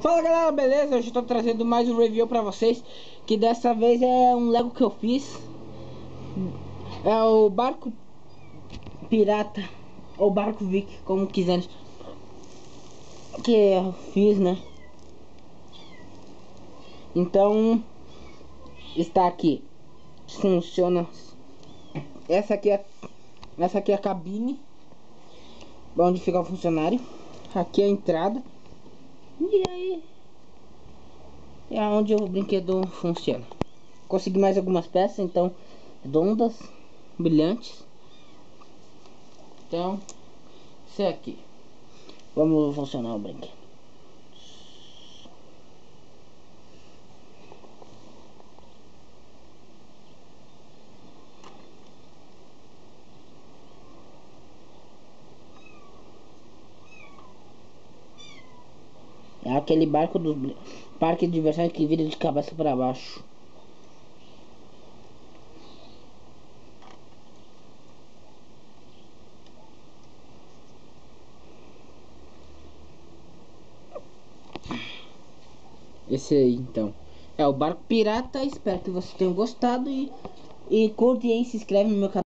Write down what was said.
Fala galera, beleza? Hoje eu estou trazendo mais um review pra vocês Que dessa vez é um Lego que eu fiz. É o barco pirata Ou barco Vic, como quiserem Que eu fiz, né? Então Está aqui. Funciona. Essa aqui é Essa aqui é a cabine Onde fica o funcionário. Aqui é a entrada e aí é onde o brinquedo funciona. Consegui mais algumas peças, então redondas, brilhantes. Então, isso é aqui. Vamos funcionar o brinquedo. É aquele barco do parque de que vira de cabeça para baixo. Esse aí, então. É o Barco Pirata. Espero que vocês tenham gostado. E, e curte aí, se inscreve no meu canal.